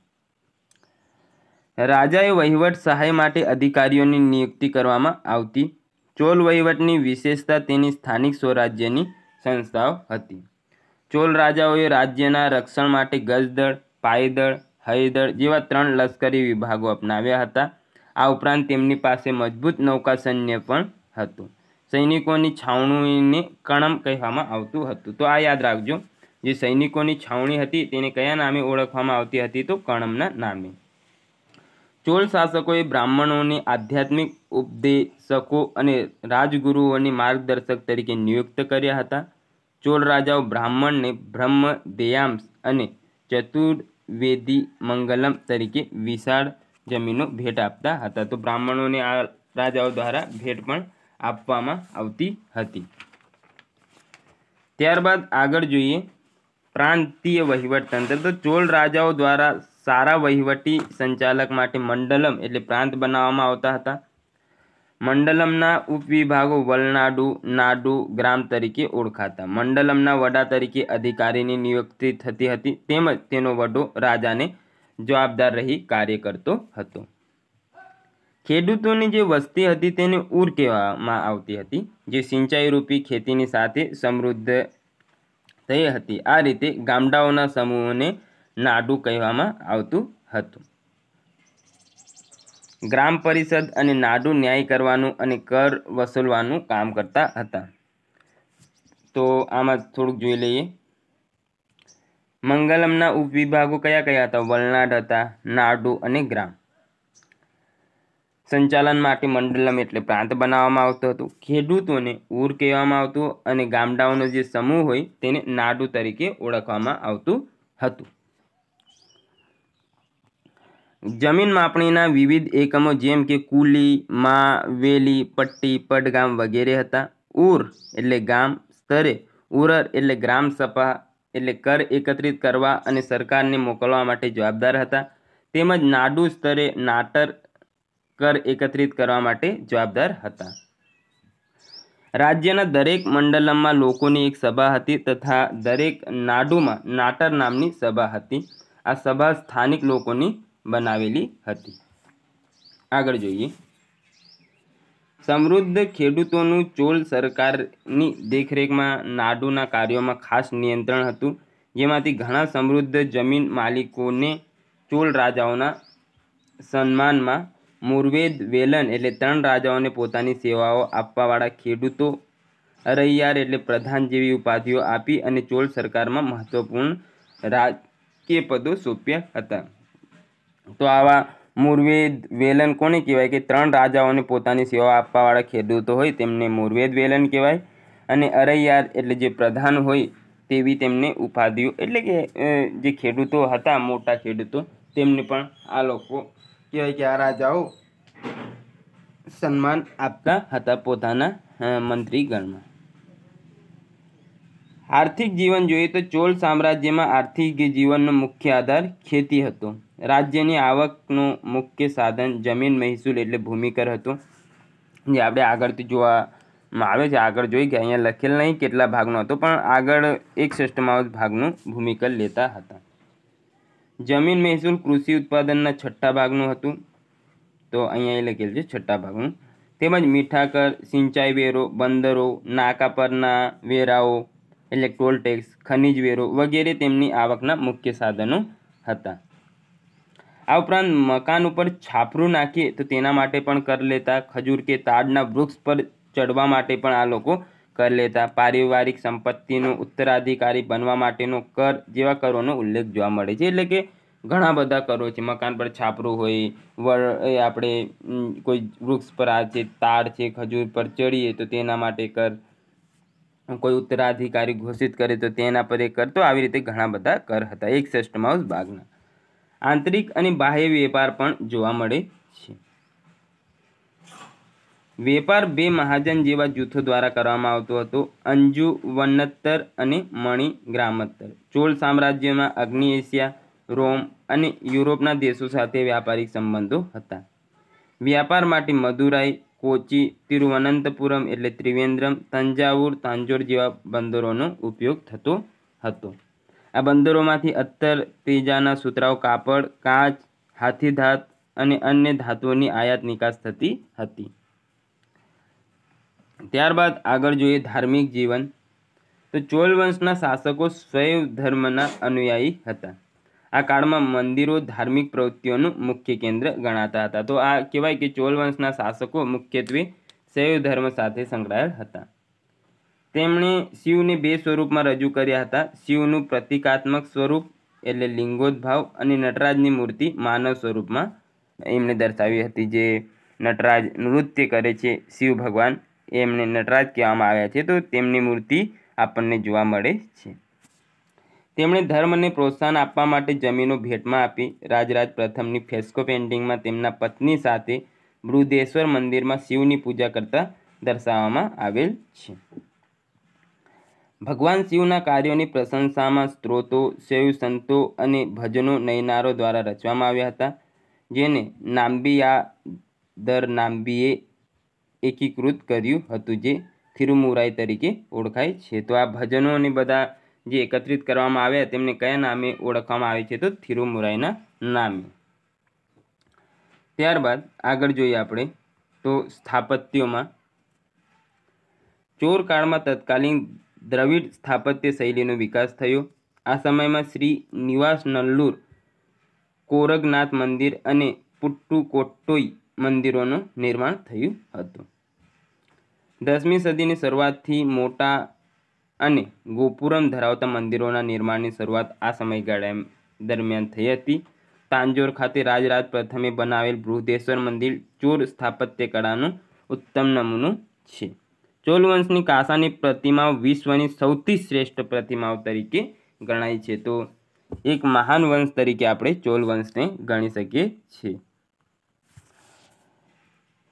રાજાએ વહીવટ સહાય માટે અધિકારીઓની નિયુક્તિ કરવામાં આવતી. ચોલ વહીવટની વિશેષતા તેની સ્થાનિક સ્વરાજ્યની સંસ્થાઓ હતી. ચોલ રાજાઓએ રાજ્યના રક્ષણ માટે ગજદળ, પાયદળ, હયદળ જેવા ત્રણ લશ્કરી વિભાગો અપનાવ્યા હતા. આ ઉપરાંત તેમની પાસે મજબૂત નૌકા સૈન્ય પણ હતું. સૈનિકોની છાવણીને કણમ કહેવામાં આવતું હતું. તો આ યાદ રાખજો, જે સૈનિકોની છાવણી હતી તેને કયા નામે ઓળખવામાં આવતી હતી તો કણમના નામે. ચોલ શાસકોએ બ્રાહ્મણોને આધ્યાત્મિક ઉપદેશકો અને રાજગુરુઓની માર્ગદર્શક તરીકે નિયુક્ત કર્યા હતા. ચોલ રાજાઓ બ્રાહ્મણને બ્રહ્મ દેયાંશ અને ચતુર્વેદી મંગલમ તરીકે વિશાળ જમીનો ભેટ આપતા હતા. તો બ્રાહ્મણોને આ રાજાઓ દ્વારા ભેટ પણ આપવામાં આવતી હતી. ત્યારબાદ આગળ જોઈએ પ્રાંતીય વહીવટતંત્ર. તો ચોલ રાજાઓ દ્વારા સારા વહીવટી સંચાલક માટે મંડલમ એટલે પ્રાંત બનાવવામાં આવતા હતા. મંડલમના ઉપવિભાગો વલનાડુ, નાડુ ગ્રામ તરીકે ઓળખાતા. મંડલમના વડા તરીકે અધિકારીની નિયુક્તિ થતી હતી તેમજ તેનો વડો રાજાને જવાબદાર રહી કાર્ય કરતો હતો. ખેડૂતોની જે વસ્તી હતી તેને ઉર કહેવામાં આવતી હતી, જે સિંચાઈરૂપી ખેતીની સાથે સમૃદ્ધ થઈ હતી. આ રીતે ગામડાઓના સમૂહોને નાડુ કહેવામાં આવતું હતું. ગ્રામ પરિષદ અને નાડુ ન્યાય કરવાનું અને કર વસૂલવાનું કામ કરતા હતા. તો આમાં થોડુંક જોઈ લઈએ. મંગલમના ઉપવિભાગો કયા કયા હતા? વલનાડ હતા, નાડુ અને ગ્રામ. સંચાલન માટે મંડલમ એટલે પ્રાંત બનાવવામાં આવતું હતું. ખેડૂતોને ઉર કહેવામાં આવતું અને ગામડાઓનો જે સમૂહ હોય તેને નાડુ તરીકે ઓળખવામાં આવતું હતું. જમીન માપણીના વિવિધ એકમો જેમ કે કુલી, મા, વેલી, પટ્ટી પડગામ વગેરે હતા. ઉર એટલે ગામ સ્તરે ઉરર એટલે ગ્રામ સભા એટલે કર એકત્રિત કરવા અને સરકારને મોકલવા માટે જવાબદાર હતા. તેમજ નાડુ સ્તરે નાટર કર એકત્રિત કરવા માટે જવાબદાર હતા. રાજ્યના દરેક મંડલમમાં લોકોની એક સભા હતી તથા દરેક નાડુમાં નાટર નામની સભા હતી. આ સભા સ્થાનિક લોકોની બનાવેલી હતી. આગળ જોઈએ. સમૃદ્ધ ખેડૂતોનું ચોલ સરકારની દેખરેખમાં નાડુના કાર્યોમાં ખાસ નિયંત્રણ હતું. જેમાંથી ઘણા સમૃદ્ધ જમીન માલિકોને ચોલ રાજાઓના સન્માનમાં મુરવેદ વેલન એટલે ત્રણ રાજાઓને પોતાની સેવાઓ આપવાવાળા ખેડૂતો અરૈયાર એટલે પ્રધાન જેવી ઉપાધિઓ આપી અને ચોલ સરકારમાં મહત્વપૂર્ણ રાજકીય પદો સોંપ્યા હતા. તો આવા મુરવેદ વેલન કોને કહેવાય કે ત્રણ રાજાઓને પોતાની સેવા આપવાવાળા ખેડૂતો હોય તેમને મુરવેદ વેલન કહેવાય. અને અરૈયાર એટલે જે પ્રધાન હોય તેવી તેમને ઉપાધિઓ એટલે કે જે ખેડૂતો હતા, મોટા ખેડૂતો, તેમને પણ આ લોકો કહેવાય કે આ રાજાઓ સન્માન આપતા હતા પોતાના મંત્રીગણમાં. આર્થિક જીવન જોઈએ તો ચોલ સામ્રાજ્યમાં આર્થિક જીવનનો મુખ્ય આધાર ખેતી હતો. રાજ્યની આવકનું મુખ્ય સાધન જમીન મહેસૂલ એટલે ભૂમિકર હતો. જે આપણે આગળથી જોવામાં આવે છે, આગળ જોઈ કે અહીંયા લખેલ નહીં કેટલા ભાગનો હતો, પણ આગળ એક શ્રેષ્ઠમાં ભાગનું ભૂમિકર લેતા હતા. જમીન મહેસૂલ કૃષિ ઉત્પાદનના છઠ્ઠા ભાગનું હતું. તો અહીંયા એ લખેલું છે છઠ્ઠા ભાગનું. તેમજ મીઠા કર સિંચાઈ વેરો, બંદરો, નાકા પરના વેરાઓ, એટલે ટોલ ટેક્સ, ખનિજ વેરો વગેરે તેમની આવકના મુખ્ય સાધનો હતા. આ ઉપરાંત મકાન ઉપર છાપરું નાખીએ તો તેના માટે પણ કર લેતા. ખજૂર કે તાડના વૃક્ષ પર ચડવા માટે પણ આ લોકો કર લેતા. પારિવારિક સંપત્તિનો ઉત્તરાધિકારી બનવા માટેનો કર જેવા કરોનો ઉલ્લેખ જોવા મળે છે. એટલે કે ઘણા બધા કરો છે. મકાન પર છાપરું હોય એ આપણે કોઈ વૃક્ષ પર આ છે તાડ છે, ખજૂર પર ચડીએ તો તેના માટે કર. કોઈ ઉત્તરાધિકારી ઘોષિત કરે તો તેના પર એ કર. તો આવી રીતે ઘણા બધા કર હતા. એક ષષ્ઠમાંશ ભાગના આંતરિક અને બાહ્ય વેપાર પણ જોવા મળે છે. વેપાર બે મહાજન જેવા જૂથો દ્વારા કરવામાં આવતો હતો. અંજુ, વનત્તર અને મણિ ગ્રામત્તર. ચોલ સામ્રાજ્યમાં અગ્નિ એશિયા, રોમ અને યુરોપના દેશો સાથે વ્યાપારિક સંબંધો હતા. વ્યાપાર માટે મદુરાઈ, કોચી, તિરુવનંતપુરમ એટલે ત્રિવેન્દ્રમ, તંજાવુર, તાંજોર જેવા બંદરોનો ઉપયોગ થતો હતો. આ બંદરોમાંથી અત્તર તેજાના સુતરાઉ કાપડ, કાચ, હાથીધાત અને અન્ય ધાતુઓની આયાત નિકાસ થતી હતી. ત્યારબાદ આગળ જોઈએ ધાર્મિક જીવન. તો ચોલ વંશના શાસકો સ્વયં ધર્મના અનુયાયી હતા. આ કાળમાં મંદિરો ધાર્મિક પ્રવૃત્તિઓનું મુખ્ય કેન્દ્ર ગણાતા હતા. તો આ કહેવાય કે ચોલ વંશના શાસકો મુખ્યત્વે શૈવ ધર્મ સાથે સંકળાયેલ હતા. તેમણે શિવને બે સ્વરૂપમાં રજૂ કર્યા હતા. શિવનું પ્રતિકાત્મક સ્વરૂપ એટલે લિંગોદભાવ અને નટરાજની મૂર્તિ માનવ સ્વરૂપમાં એમણે દર્શાવી હતી. જે નટરાજ નૃત્ય કરે છે, શિવ ભગવાન એમને નટરાજ કહેવામાં આવ્યા છે, તો તેમની મૂર્તિ આપણને જોવા મળે છે. તેમણે ધર્મને પ્રોત્સાહન આપવા માટે જમીનો ભેટમાં આપી. રાજરાજ પ્રથમની ફેસ્કો પેઇન્ટિંગમાં તેમના પત્ની સાથે બૃદેશ્વર મંદિરમાં શિવની પૂજા કરતા દર્શાવવામાં આવેલ છે. ભગવાન શિવના કાર્યોની પ્રશંસામાં સ્ત્રોતો શૈવ સંતો અને ભજનો નયનારો દ્વારા રચવામાં આવ્યા હતા, જેને નાંબિયા દર નાંબીએ એકીકૃત કર્યું હતું, જે થિરુમુરાઈ તરીકે ઓળખાય છે. તો આ ભજનો અને બધા જે એકત્રિત કરવામાં આવ્યા, તેમને કયા નામે ઓળખવામાં આવે છે? તો થિરુમુરાઈના નામે. ત્યારબાદ આગળ જોઈએ આપણે, તો સ્થાપત્યોમાં ચોર કાળમાં તત્કાલીન દ્રવિડ સ્થાપત્ય શૈલીનો વિકાસ થયો. આ સમયમાં શ્રી નિવાસ નલ્લુર, કોરગનાથ મંદિર અને પુટ્ટુકોટ્ટોઈ મંદિરોનું નિર્માણ થયું હતું. દસમી સદીની શરૂઆતથી મોટા અને ગોપુરમ ધરાવતા મંદિરોના નિર્માણની શરૂઆત આ સમયગાળા દરમિયાન થઈ હતી. તાંજોર ખાતે રાજરાજ પ્રથમે બનાવેલ બૃહદેશ્વર મંદિર ચોર સ્થાપત્ય કળાનું ઉત્તમ નમૂનું છે. ચોલ વંશની કાંસાની પ્રતિમાઓ વિશ્વની સૌથી શ્રેષ્ઠ પ્રતિમાઓ તરીકે ગણાય છે. તો એક મહાન વંશ તરીકે આપણે ચોલ વંશને ગણી શકીએ છીએ.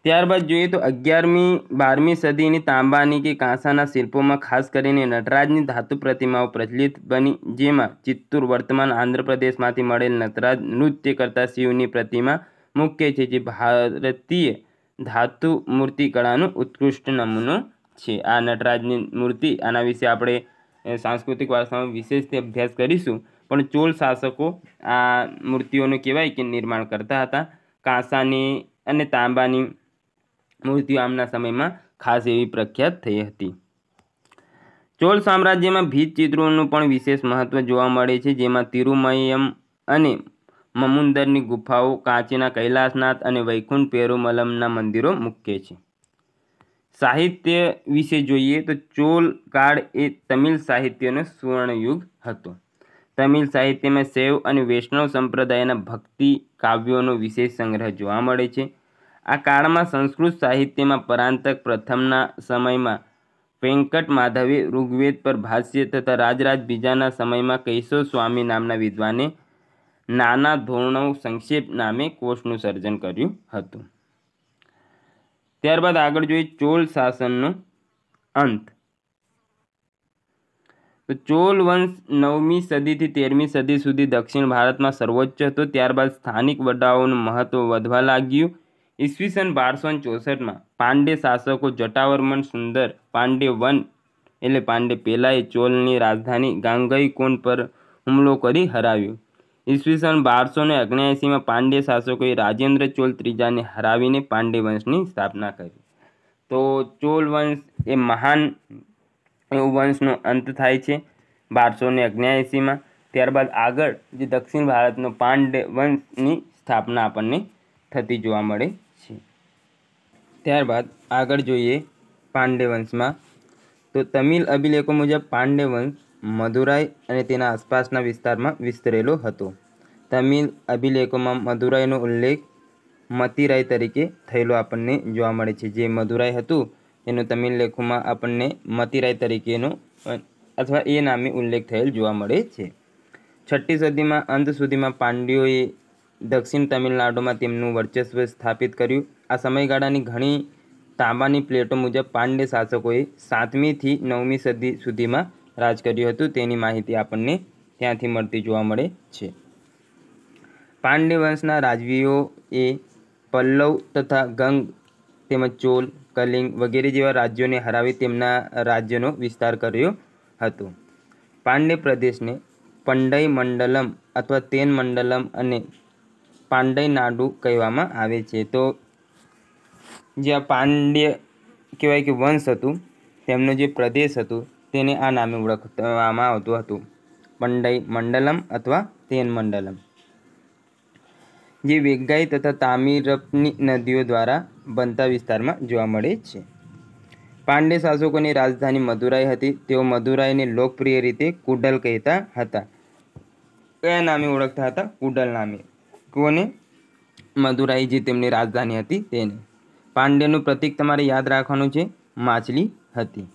ત્યારબાદ જોઈએ તો અગિયારમી, બારમી સદીની તાંબાની કે કાંસાના શિલ્પોમાં ખાસ કરીને નટરાજની ધાતુ પ્રતિમાઓ પ્રચલિત બની, જેમાં ચિત્તૂર વર્તમાન આંધ્રપ્રદેશમાંથી મળેલ નટરાજ નૃત્ય કરતા શિવની પ્રતિમા મુખ્ય છે, જે ભારતીય ધાતુ મૂર્તિકળાનું ઉત્કૃષ્ટ નમૂનો છે. આ નટરાજની મૂર્તિ, આના વિશે આપણે સાંસ્કૃતિક વારસામાં વિશેષથી અભ્યાસ કરીશું. પણ ચોલ શાસકો આ મૂર્તિઓનું કહેવાય કે નિર્માણ કરતા હતા. કાંસાની અને તાંબાની મૂર્તિઓ આમના સમયમાં ખાસ એવી પ્રખ્યાત થઈ હતી. ચોલ સામ્રાજ્યમાં ભીત ચિત્રોનું પણ વિશેષ મહત્ત્વ જોવા મળે છે, જેમાં તિરુમયમ અને મમુંદરની ગુફાઓ, કાંચીના કૈલાસનાથ અને વૈકુંઠ પેરુમલમના મંદિરો મુખ્ય છે. સાહિત્ય વિશે જોઈએ તો ચોલ કાળ એ તમિલ સાહિત્યનો સુવર્ણયુગ હતો. તમિલ સાહિત્યમાં શૈવ અને વૈષ્ણવ સંપ્રદાયના ભક્તિ કાવ્યોનો વિશેષ સંગ્રહ જોવા મળે છે. આ કાળમાં સંસ્કૃત સાહિત્યમાં પરાંતક પ્રથમના સમયમાં વેંકટ માધવે ઋગ્વેદ પર ભાષ્ય તથા રાજરાજ બીજાના સમયમાં કૈશવ સ્વામી નામના વિદ્વાને નાના ધોરણો સંક્ષેપ નામે કોષનું સર્જન કર્યું હતું. ત્યારબાદ આગળ જોઈએ ચોલ શાસનનો અંત. તો ચોલ વંશ નવમી સદીથી તેરમી સદી સુધી દક્ષિણ ભારતમાં સર્વોચ્ચ હતો. ત્યારબાદ સ્થાનિક વડાઓનું મહત્ત્વ વધવા લાગ્યું. ઈસવીસન બારસો ચોસઠમાં પાંડે શાસકો જટાવર્મન સુંદર, પાંડે વન એટલે પાંડે પહેલાંએ ચોલની રાજધાની ગાંગઈકોન પર હુમલો કરી હરાવ્યો. ઈસવીસન બારસો ને અગ્યાસીમાં પાંડ્ય શાસકોએ રાજેન્દ્ર ચોલ ત્રીજાને હરાવીને પાંડે વંશની સ્થાપના કરી. તો ચોલ વંશ એ મહાન એવું વંશનો અંત થાય છે બારસો ને અગ્યાએંસીમાં ત્યારબાદ આગળ જે દક્ષિણ ભારતનો પાંડે વંશની સ્થાપના આપણને થતી જોવા મળે છે. ત્યારબાદ આગળ જોઈએ પાંડે વંશમાં. તો તમિલ અભિલેખો મુજબ પાંડે વંશ મદુરાઈ અને તેના આસપાસના વિસ્તારમાં વિસ્તરેલો હતો. તમિલ અભિલેખોમાં મદુરાઈનો ઉલ્લેખ મતિરાય તરીકે થયેલો આપણને જોવા મળે છે. જે મદુરાઈ હતું, એનો તમિલ લેખોમાં આપણને મતિરાઈ તરીકેનો, અથવા એ નામે ઉલ્લેખ થયેલ જોવા મળે છે. છઠ્ઠી સદીમાં અંત સુધીમાં પાંડ્યોએ દક્ષિણ તમિલનાડુમાં તેમનું વર્ચસ્વ સ્થાપિત કર્યું. આ સમયગાળાની ઘણી તાંબાની પ્લેટો મુજબ પાંડે શાસકોએ સાતમીથી નવમી સદી સુધીમાં રાજ કર્યું હતું. તેની માહિતી આપણને ત્યાંથી મળતી જોવા મળે છે. પાંડ્ય વંશના રાજવીઓએ પલ્લવ તથા ગંગ તેમજ ચોલ, કલિંગ વગેરે જેવા રાજ્યોને હરાવી તેમના રાજ્યનો વિસ્તાર કર્યો હતો. પાંડે પ્રદેશને પંડઈ મંડલમ અથવા તેન મંડલમ અને પાંડઈ નાડુ કહેવામાં આવે છે. તો જે આ પાંડ્ય કહેવાય કે વંશ હતું, તેમનો જે પ્રદેશ હતું તેને આ નામે ઓળખવામાં આવતું હતું. પંડઈ મંડલમ અથવા તેન મંડલમ. જે વેગાઈ તથા તામીરપની નદીઓ દ્વારા બનતા વિસ્તારમાં જોવા મળે છે. પાંડે શાસકોની રાજધાની મદુરાઈ હતી. તેઓ મદુરાઈને લોકપ્રિય રીતે કુડલ કહેતા હતા. કયા નામે ઓળખતા હતા? કુડલ નામે. કોને? મદુરાઈ જે તેમની રાજધાની હતી તેને. પાંડ્યનું પ્રતીક તમારે યાદ રાખવાનું છે, માછલી હતી.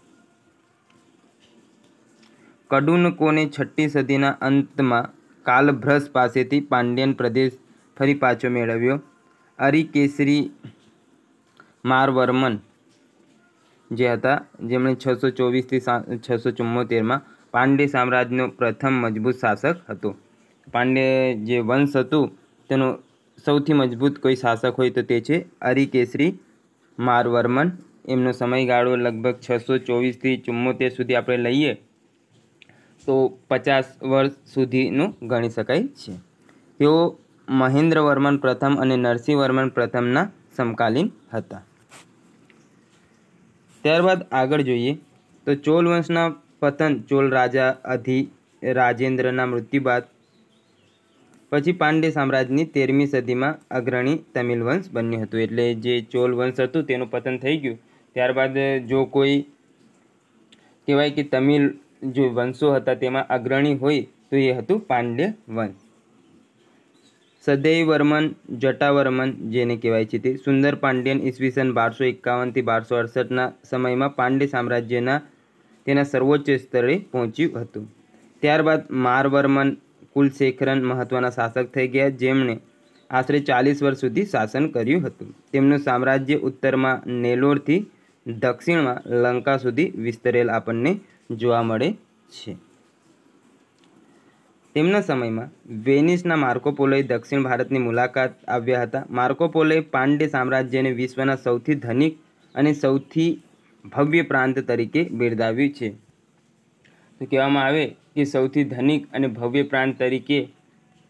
કડુનકોને છઠ્ઠી સદીના અંતમાં કાલભ્રસ પાસેથી પાંડ્યન પ્રદેશ ફરી પાછો મેળવ્યો? અરિકેસરી મારવર્મન જે હતા, જેમણે છસો ચોવીસથી છસો ચુમ્મોતેરમાં પાંડ્ય સામ્રાજ્યનો પ્રથમ મજબૂત શાસક હતો. પાંડ્ય જે વંશ હતું, તેનો સૌથી મજબૂત કોઈ શાસક હોય તો તે છે અરિકેસરી મારવર્મન. એમનો સમયગાળો લગભગ છસો ચોવીસથી ચુમ્મોતેર સુધી આપણે લઈએ તો પચાસ વર્ષ સુધીનું ગણી શકાય છે. તેઓ મહેન્દ્રવર્મન પ્રથમ અને નરસિંહવર્મન પ્રથમના સમકાલીન હતા. ત્યારબાદ આગળ જોઈએ તો ચોલ વંશના પતન, ચોલ રાજા અધિ, રાજેન્દ્રના મૃત્યુ બાદ પછી પાંડે સામ્રાજ્યની તેરમી સદીમાં અગ્રણી તમિલ વંશ બન્યું હતું. એટલે જે ચોલ વંશ હતું તેનું પતન થઈ ગયું. ત્યારબાદ જો કોઈ કહેવાય કે તમિલ જે વંશો હતા તેમાં અગ્રણી હોય તો એ હતું પાંડ્ય વંશ સદૈવર્મન જટાવર્મન જેને કહેવાય છે તે. સુંદર પાંડ્યન ઈસવીસન બારસો એકાવનથી બારસો અડસઠના સમયમાં પાંડ્ય સામ્રાજ્યના તેના સર્વોચ્ચ સ્તરે પહોંચ્યું હતું. ત્યારબાદ મારવર્મન, કુલશેખરન મહત્ત્વના શાસક થઈ ગયા, જેમણે આશરે ચાલીસ વર્ષ સુધી શાસન કર્યું હતું. તેમનું સામ્રાજ્ય ઉત્તરમાં નેલોરથી દક્ષિણમાં લંકા સુધી વિસ્તરેલ આપણને જોવા મળે છે. તેમના સમયમાં વેનિસના માર્કોપોલોએ દક્ષિણ ભારતની મુલાકાત આવ્યા હતા. માર્કોપોલોએ પાંડે સામ્રાજ્યને વિશ્વના સૌથી ધનિક અને સૌથી ભવ્ય પ્રાંત તરીકે બિરદાવ્યું છે. તો કહેવામાં આવે કે સૌથી ધનિક અને ભવ્ય પ્રાંત તરીકે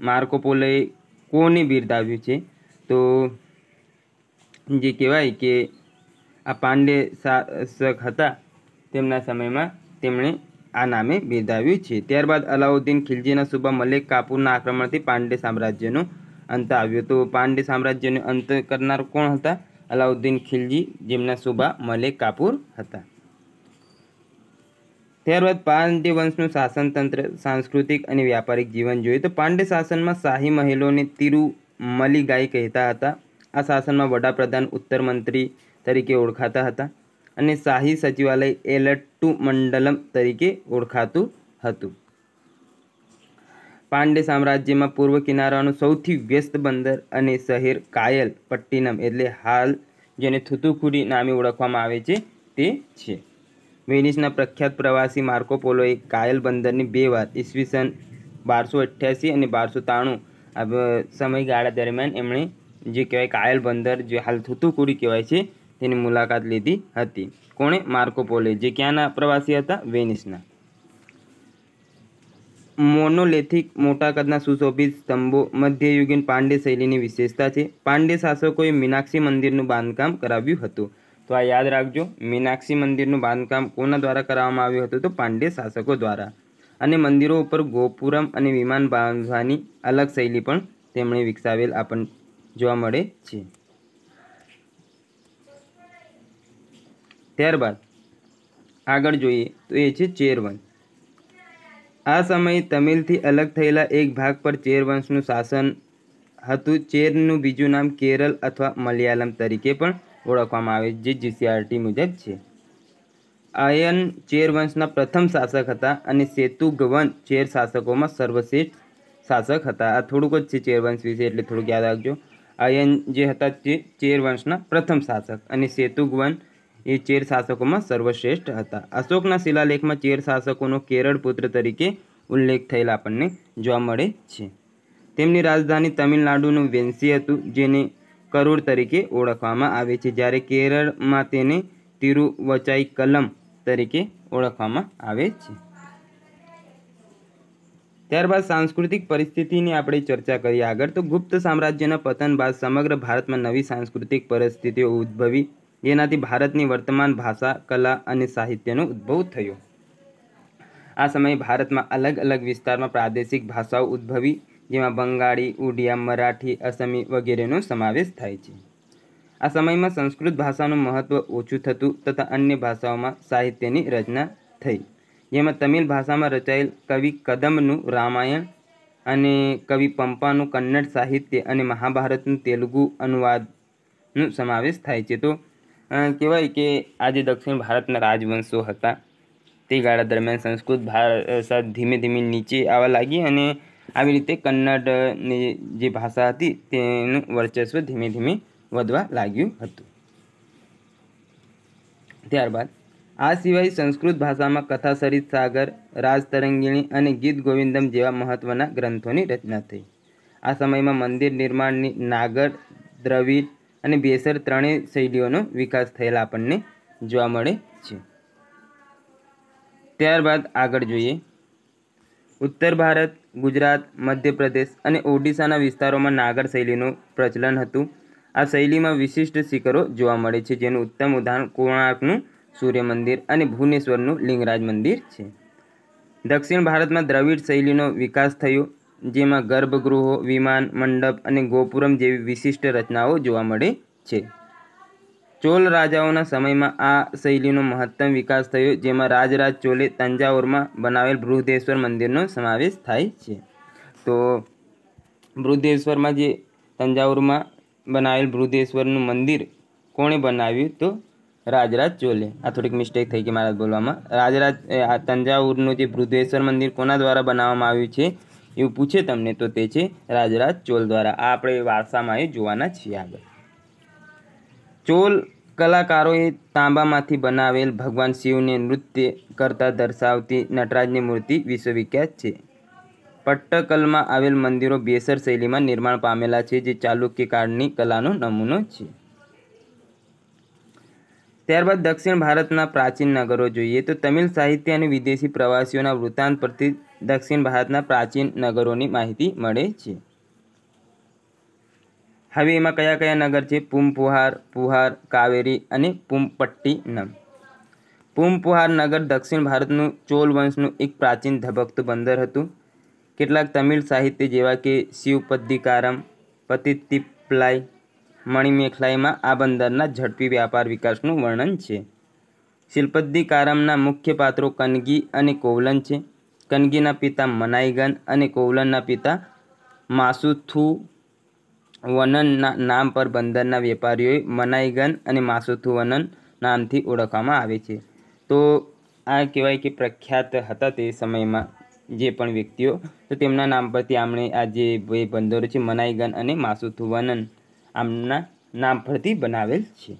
માર્કોપોલોએ કોને બિરદાવ્યું છે? તો જે કહેવાય કે આ પાંડે શાસક હતા તેમના સમયમાં તેમણે આ નામે બિરદાવ્યું છે. ત્યારબાદ અલાઉદ્દીન ખિલજીના સુબા મલિક કાપુરના આક્રમણથી પાંડે સામ્રાજ્યનો અંત આવ્યો. તો પાંડે સામ્રાજ્યનો અંત કરનાર કોણ હતા? અલાઉદ્દીન ખિલજી, જેમના સુબા મલિક કાપુર હતા. ત્યારબાદ પાંડે વંશનું શાસનતંત્ર, સાંસ્કૃતિક અને વ્યાપારિક જીવન જોઈએ તો પાંડે શાસનમાં શાહી મહેલોને તિરુમલિગાઈ કહેતા હતા. આ શાસનમાં વડાપ્રધાન ઉત્તર મંત્રી તરીકે ઓળખાતા હતા. અને શાહી સચિવાલય એલટ્ટુ મંડલમ તરીકે ઓળખાતું હતું. પાંડે સામ્રાજ્યમાં પૂર્વ કિનારાનું સૌથી વ્યસ્ત બંદર અને શહેર કાયલ પટ્ટિનમ એટલે હાલ જેને થુતુકુડી નામે ઓળખવામાં આવે છે તે છે. વેનિસના પ્રખ્યાત પ્રવાસી માર્કો પોલોએ કાયલ બંદરની બે વાર ઈસવીસન બારસો અઠ્યાસી અને બારસો ત્રાણું સમયગાળા દરમિયાન એમણે જે કહેવાય કાયલ બંદર, જે હાલ થુતુકુડી કહેવાય છે તેની મુલાકાત લીધી હતી. કોણે? માર્કોપોલે જે ક્યાંના પ્રવાસી હતા? વેનિસના. મોનોલેથિક મોટા કદના સુશોભિત સ્તંભો. મધ્યયુગીન પાંડ્ય શૈલીની વિશેષતા છે. પાંડે શાસકોએ મીનાક્ષી મંદિરનું બાંધકામ કરાવ્યું હતું. તો આ યાદ રાખજો, મીનાક્ષી મંદિરનું બાંધકામ કોના દ્વારા કરાવવામાં આવ્યું હતું? તો પાંડે શાસકો દ્વારા. અને મંદિરો ઉપર ગોપુરમ અને વિમાન બાંધવાની અલગ શૈલી પણ તેમણે વિકસાવેલ આપણને જોવા મળે છે. ત્યારબાદ આગળ જોઈએ તો એ છે ચેરવંશ. આ સમયે તમિલથી અલગ થયેલા એક ભાગ પર ચેરવંશનું શાસન હતું. ચેરનું બીજું નામ કેરળ અથવા મલયાલમ તરીકે પણ ઓળખવામાં આવે જે જીસીઆરટી મુજબ છે. આયન ચેરવંશના પ્રથમ શાસક હતા અને સેતુગવન ચેર શાસકોમાં સર્વશ્રેષ્ઠ શાસક હતા. આ થોડુંક જ છે ચેરવંશ વિશે, એટલે થોડુંક યાદ રાખજો. આયન જે હતા તે ચેરવંશના પ્રથમ શાસક અને સેતુગવન એ ચેર શાસકોમાં સર્વશ્રેષ્ઠ હતા. અશોકના શિલાલેખમાં ચેર શાસકોનો કેરળ પુત્ર તરીકે ઉલ્લેખ થયેલ આપણને જોવા મળે છે. તેમની રાજધાની તમિલનાડુનું વેન્સી હતું, જેને કરોડ તરીકે ઓળખવામાં આવે છે. જ્યારે કેરળમાં તેને તિરુવચાઈ કલમ તરીકે ઓળખવામાં આવે છે. ત્યારબાદ સાંસ્કૃતિક પરિસ્થિતિની આપણે ચર્ચા કરીએ આગળ, તો ગુપ્ત સામ્રાજ્યના પતન બાદ સમગ્ર ભારતમાં નવી સાંસ્કૃતિક પરિસ્થિતિઓ ઉદ્ભવી જેનાથી ભારતની વર્તમાન ભાષા, કલા અને સાહિત્યનો ઉદ્ભવ થયો. આ સમયે ભારતમાં અલગ અલગ વિસ્તારમાં પ્રાદેશિક ભાષાઓ ઉદ્ભવી, જેમાં બંગાળી, ઉડિયા, મરાઠી, અસમી વગેરેનો સમાવેશ થાય છે. આ સમયમાં સંસ્કૃત ભાષાનું મહત્ત્વ ઓછું થતું તથા અન્ય ભાષાઓમાં સાહિત્યની રચના થઈ, જેમાં તમિલ ભાષામાં રચાયેલ કવિ કદમનું રામાયણ અને કવિ પંપાનું કન્નડ સાહિત્ય અને મહાભારતનું તેલુગુ અનુવાદનો સમાવેશ થાય છે. તો કહેવાય કે આજે દક્ષિણ ભારતના રાજવંશો હતા. તે ગાળા દરમિયાન સંસ્કૃત ભાષા ધીમે ધીમે નીચે આવવા લાગી અને આવી રીતે કન્નડની જે ભાષા હતી તેનું વર્ચસ્વ ધીમે ધીમે વધવા લાગ્યું હતું. ત્યારબાદ આ સિવાય સંસ્કૃત ભાષામાં કથા સરિત સાગર રાજતરંગિણી અને ગીત ગોવિંદમ જેવા મહત્ત્વના ગ્રંથોની રચના થઈ. આ સમયમાં મંદિર નિર્માણની નાગર, દ્રવિડ અને બેસર ત્રણેય શૈલીઓનો વિકાસ થયેલા આપણને જોવા મળે છે. ત્યારબાદ આગળ જોઈએ. ઉત્તર ભારત, ગુજરાત, મધ્યપ્રદેશ અને ઓડિશાના વિસ્તારોમાં નાગર શૈલીનું પ્રચલન હતું. આ શૈલીમાં વિશિષ્ટ શિખરો જોવા મળે છે, જેનું ઉત્તમ ઉદાહરણ કોણાર્કનું સૂર્ય મંદિર અને ભુવનેશ્વરનું લિંગરાજ મંદિર છે. દક્ષિણ ભારતમાં દ્રવિડ શૈલીનો વિકાસ થયો. જેમાં ગર્ભગૃહો, વિમાન, મંડપ અને ગોપુરમ જેવી વિશિષ્ટ રચનાઓ જોવા મળે છે. ચોલ રાજાઓના સમયમાં આ શૈલીનો મહત્તમ વિકાસ થયો, જેમાં રાજરાજ ચોલે તંજાવરમાં બનાવેલ બૃહદેશ્વર મંદિરનો સમાવેશ થાય છે. તો બૃહદેશ્વરમાં જે તંજાવુરમાં બનાવેલ બૃહદેશ્વરનું મંદિર કોણે બનાવ્યું? તો રાજરાજ ચોલે. આ થોડીક મિસ્ટેક થઈ ગઈ મારા બોલવામાં. રાજરાજ, આ તંજાવુરનું જે બૃહદેશ્વર મંદિર કોના દ્વારા બનાવવામાં આવ્યું છે? એવું પૂછે તમને તો તે છે રાજરાજ ચોલ દ્વારા. આ આપણે વારસામાં એ જોવાના છીએ આગળ. ચોલ કલાકારોએ તાંબામાંથી બનાવેલ ભગવાન શિવને નૃત્ય કરતા દર્શાવતી નટરાજની મૂર્તિ વિશ્વવિખ્યાત છે. પટ્ટકલમાં આવેલ મંદિરો બેસર શૈલીમાં નિર્માણ પામેલા છે, જે ચાલુક્ય કાળની કલાનો નમૂનો છે. ત્યારબાદ દક્ષિણ ભારતના પ્રાચીન નગરો જોઈએ તો તમિલ સાહિત્ય અને વિદેશી પ્રવાસીઓના વૃત્તાંત પરથી દક્ષિણ ભારતના પ્રાચીન નગરોની માહિતી મળે છે. હવે એમાં કયા કયા નગર છે? પુમપુહાર, પુહાર, કાવેરી અને પુમપટ્ટીનમ. પુમપુહાર નગર દક્ષિણ ભારતનું ચોલ વંશનું એક પ્રાચીન ધબકતું બંદર હતું. કેટલાક તમિલ સાહિત્ય જેવા કે શિવપદ્દિકારમ પતિતિપ્લાય મણિમેખલાઈમાં આ બંદરના ઝડપી વ્યાપાર વિકાસનું વર્ણન છે. શિલ્પદ્દિકારમના મુખ્ય પાત્રો કનગી અને કોવલન છે. કનગીના પિતા મનાઈગન અને કોવલનના પિતા માસુથુ વનનના નામ પર બંદરના વેપારીઓએ મનાઈગન અને માસુથુ વનન નામથી ઓળખવામાં આવે છે. તો આ કહેવાય કે પ્રખ્યાત હતા તે સમયમાં જે પણ વ્યક્તિઓ, તો તેમના નામ પરથી આમણે આ જે બે બંદરો છે, મનાઈગન અને માસુથુ વનન આમના નામ પરથી બનાવેલ છે.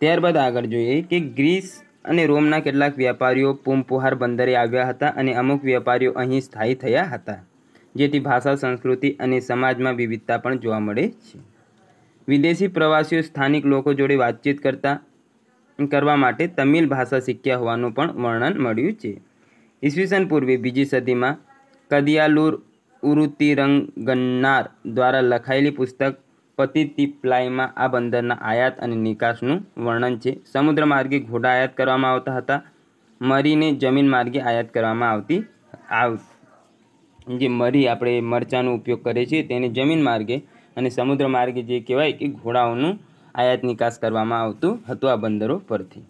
ત્યારબાદ આગળ જોઈએ કે ગ્રીસ અને રોમના કેટલાક વ્યાપારીઓ પુમપુહાર બંદરે આવ્યા હતા અને અમુક વેપારીઓ અહીં સ્થાયી થયા હતા, જેથી ભાષા, સંસ્કૃતિ અને સમાજમાં વિવિધતા પણ જોવા મળે છે. વિદેશી પ્રવાસીઓ સ્થાનિક લોકો જોડે વાતચીત કરતા, કરવા માટે તમિલ ભાષા શીખ્યા હોવાનું પણ વર્ણન મળ્યું છે. ઈસવીસન પૂર્વે બીજી સદીમાં કદિયાલુર ઉરુતિરંગન્નાર દ્વારા લખાયેલી પુસ્તક પતિતિપ્લાયમાં આ બંદરના આયાત અને નિકાસનું વર્ણન છે. સમુદ્ર માર્ગે ઘોડા આયાત કરવામાં આવતા હતા. મરીને જમીન માર્ગે આયાત કરવામાં આવતી આવ, જે મરી આપણે મરચાંનો ઉપયોગ કરીએ છીએ તેને જમીન માર્ગે અને સમુદ્ર માર્ગે જે કહેવાય કે ઘોડાઓનું આયાત નિકાસ કરવામાં આવતું હતું આ બંદરો પરથી.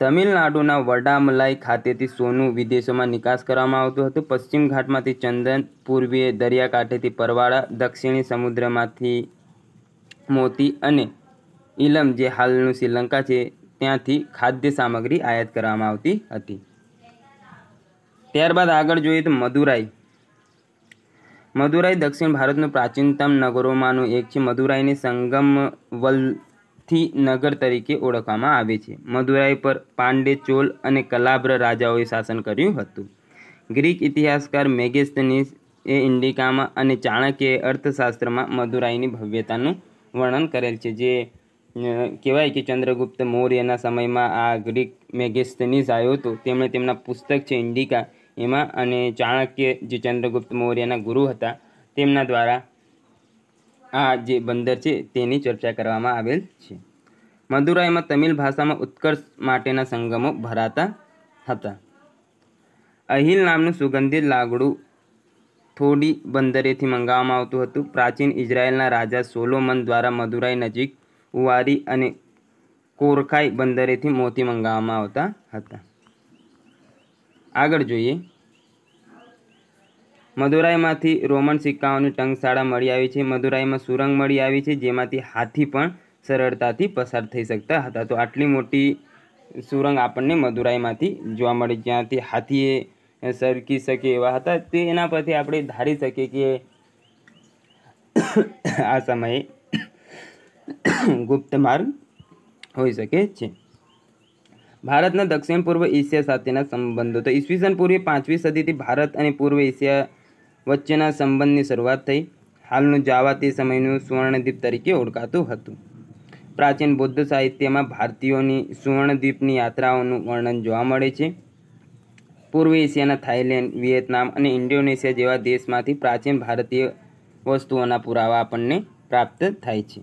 તમિલનાડુના વડામલાઈ ખાતેથી સોનું વિદેશોમાં નિકાસ કરવામાં આવતું હતું. પશ્ચિમ ઘાટમાંથી ચંદન, પૂર્વીય દરિયાકાંઠેથી પરવાળા, દક્ષિણી સમુદ્રમાંથી મોતી અને ઇલમ જે હાલનું શ્રીલંકા છે, ત્યાંથી ખાદ્ય સામગ્રી આયાત કરવામાં આવતી હતી. ત્યારબાદ આગળ જોઈએ તો મદુરાઈ. મદુરાઈ દક્ષિણ ભારતનું પ્રાચીનતમ નગરોમાંનું એક છે. મદુરાઈને સંગમ વલથી નગર તરીકે ઓળખવામાં આવે છે. મદુરાઈ પર પાંડે ચોલ અને કલાબ્ર રાજાઓએ શાસન કર્યું હતું. ગ્રીક ઇતિહાસકાર મેગેસ્તનીસ એ ઇન્ડિકામાં અને ચાણક્યએ અર્થશાસ્ત્રમાં મદુરાઈની ભવ્યતાનું વર્ણન કરેલ છે, જે કહેવાય કે ચંદ્રગુપ્ત મૌર્યના સમયમાં આ ગ્રીક મેગેસ્તનીસ આવ્યો હતો. તેમણે તેમના પુસ્તક છે, ઇન્ડિકા, એમાં અને ચાણક્ય જે ચંદ્રગુપ્ત મૌર્યના ગુરુ હતા, તેમના દ્વારા આ જે બંદર છે, તેની ચર્ચા કરવામાં આવેલ છે. મદુરાઈમાં તમિલ ભાષામાં ઉત્કર્ષ માટેના સંગમો ભરાતા હતા. અહિલ નામનું સુગંધિત લાગડું થોડી બંદરેથી મંગાવવામાં આવતું હતું. પ્રાચીન ઇઝરાયેલના રાજા સોલોમન દ્વારા મદુરાઈ નજીક ઉવારી અને કોરખાઈ બંદરેથી મોતી મંગાવવામાં આવતા હતા. આગળ જોઈએ મદુરાઈમાંથી રોમન સિક્કાઓની ટંગશાળા મળી આવી છે. મદુરાઈમાં સુરંગ મળી આવી છે, જેમાંથી હાથી પણ સરળતાથી પસાર થઈ શકતા હતા. તો આટલી મોટી સુરંગ આપણને મદુરાઈમાંથી જોવા મળી, જ્યાંથી હાથીએ સરકી શકે એવા હતા. તે એના પરથી આપણે ધારી શકીએ કે આ સમયે ગુપ્ત માર્ગ હોઈ શકે છે. ભારતના દક્ષિણ પૂર્વ એશિયા સાથેના સંબંધો. તો ઈસવીસન પૂર્વે પાંચમી સદીથી ભારત અને પૂર્વ એશિયા વચ્ચેના સંબંધની શરૂઆત થઈ. હાલનું જાવા તે સમયનું સુવર્ણદ્વીપ તરીકે ઓળખાતું હતું. પ્રાચીન બૌદ્ધ સાહિત્યમાં ભારતીયોની સુવર્ણદ્વીપની યાત્રાઓનું વર્ણન જોવા મળે છે. પૂર્વ એશિયાના થાઇલેન્ડ, વિયેતનામ અને ઇન્ડોનેશિયા જેવા દેશમાંથી પ્રાચીન ભારતીય વસ્તુઓના પુરાવા આપણને પ્રાપ્ત થાય છે.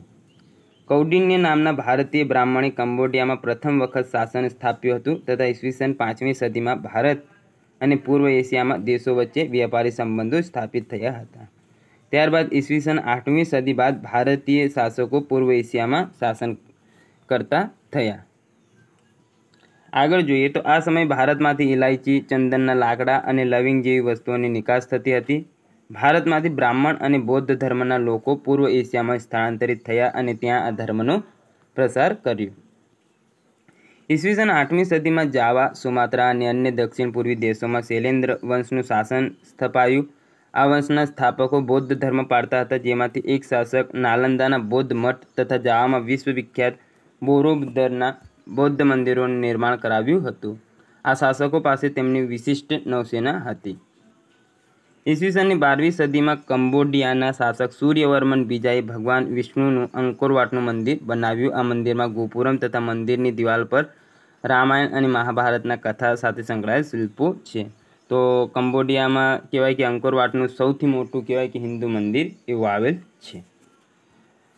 કૌડિન્ય નામના ભારતીય બ્રાહ્મણે કંબોડિયામાં પ્રથમ વખત શાસન સ્થાપ્યું હતું તથા ઈસવીસન પાંચમી સદીમાં ભારત અને પૂર્વ એશિયામાં દેશો વચ્ચે વ્યાપારી સંબંધો સ્થાપિત થયા હતા. ત્યારબાદ ઈસવીસન આઠમી સદી બાદ ભારતીય શાસકો પૂર્વ એશિયામાં શાસન કરતા થયા. આગળ જોઈએ તો આ સમયે ભારતમાંથી ઇલાયચી ચંદનના લાકડા અને લવિંગ જેવી વસ્તુઓની નિકાસ થતી હતી. ભારતમાંથી બ્રાહ્મણ અને બૌદ્ધ ધર્મના લોકો પૂર્વ એશિયામાં સ્થળાંતરિત થયા અને ત્યાં આ ધર્મનો પ્રસાર કર્યો. ઈસવીસન આઠમી સદીમાં જાવા, સુમાત્રા અને અન્ય દક્ષિણ પૂર્વી દેશોમાં શૈલેન્દ્ર વંશનું શાસન સ્થપાયું. આ વંશના સ્થાપકો બૌદ્ધ ધર્મ પાળતા હતા, જેમાંથી એક શાસક નાલંદાના બૌદ્ધ મઠ તથા જાવામાં વિશ્વવિખ્યાત બોરોબદરના બૌદ્ધ મંદિરોનું નિર્માણ કરાવ્યું હતું. આ શાસકો પાસે તેમની વિશિષ્ટ નૌસેના હતી. ઈસવીસનની બારમી સદીમાં કંબોડિયાના શાસક સૂર્યવર્મન બીજાએ ભગવાન વિષ્ણુનું અંકોરવાટનું મંદિર બનાવ્યું. આ મંદિરમાં ગોપુરમ તથા મંદિરની દિવાલ પર રામાયણ અને મહાભારતના કથા સાથે સંકળાયેલ શિલ્પો છે. તો કંબોડિયામાં કહેવાય કે અંકોરવાટનું સૌથી મોટું કહેવાય કે હિન્દુ મંદિર એવું આવેલ છે.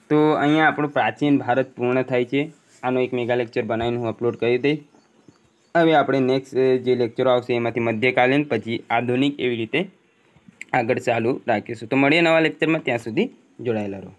તો અહીંયા આપણું પ્રાચીન ભારત પૂર્ણ થાય છે. આનો એક મેગા લેક્ચર બનાવીને હું અપલોડ કરી દઈશ. હવે આપણે નેક્સ્ટ જે લેક્ચરો આવશે એમાંથી મધ્યકાલીન, પછી આધુનિક એવી રીતે આગળ ચાલુ રાખીશું. તો મળીએ નવા લેક્ચરમાં ત્યાં સુધી જોડાયેલા રહો.